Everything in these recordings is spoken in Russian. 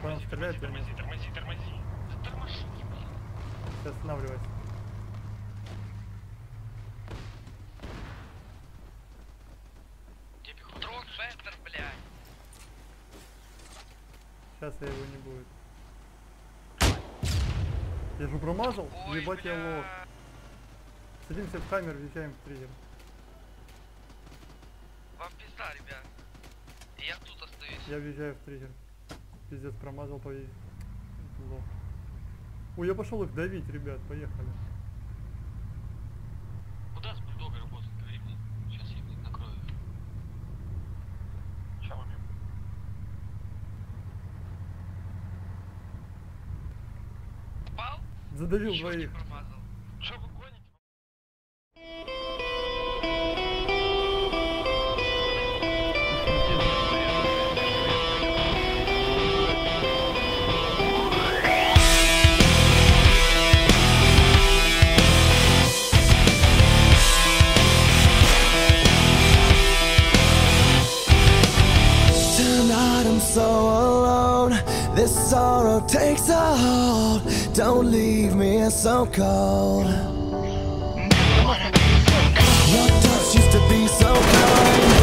тормози, тормози, тормози, тормози. Да тормоши, блин. Останавливайся. Дрон центр, блядь. Сейчас я его не будет. Я же промазал? Ой, Ебать бля. я лох. Садимся в камер, въезжаем в триггер. Вам пизда, ребят. Я тут остаюсь. Я въезжаю в триггер. Пиздец, промазал по лох. Ой, я пошел их давить, ребят, поехали. Куда с бульдогой работать, говори мне. Сейчас я их накрою. Сейчас убью. Попал? Задавил Еще двоих. sorrow takes a hold, don't leave me so cold. Your touch used to be so cold.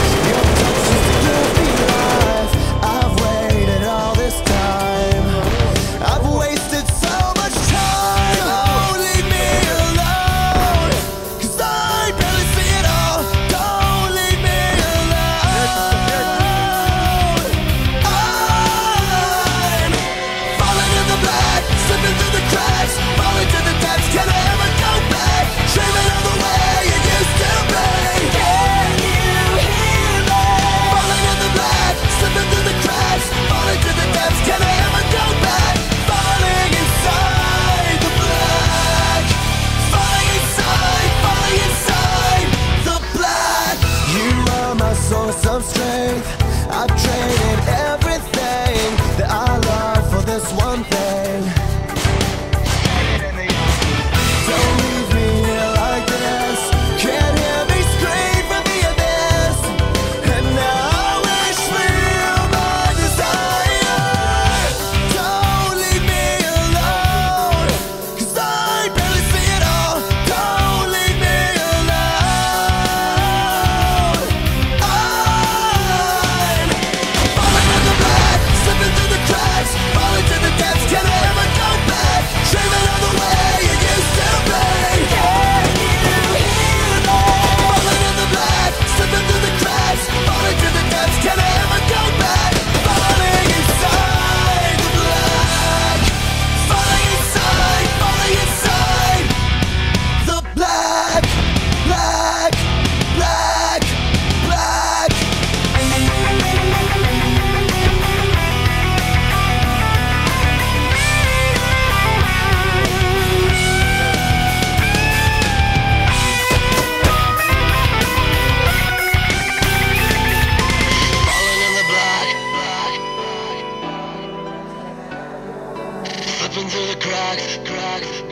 crack, crack.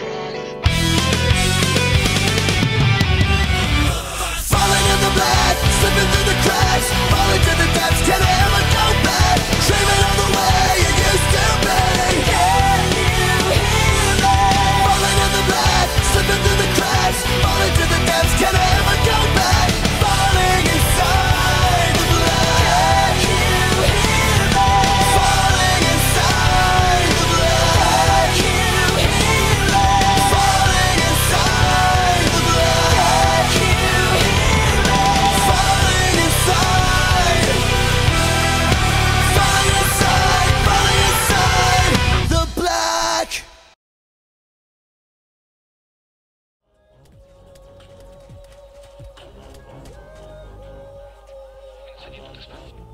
next.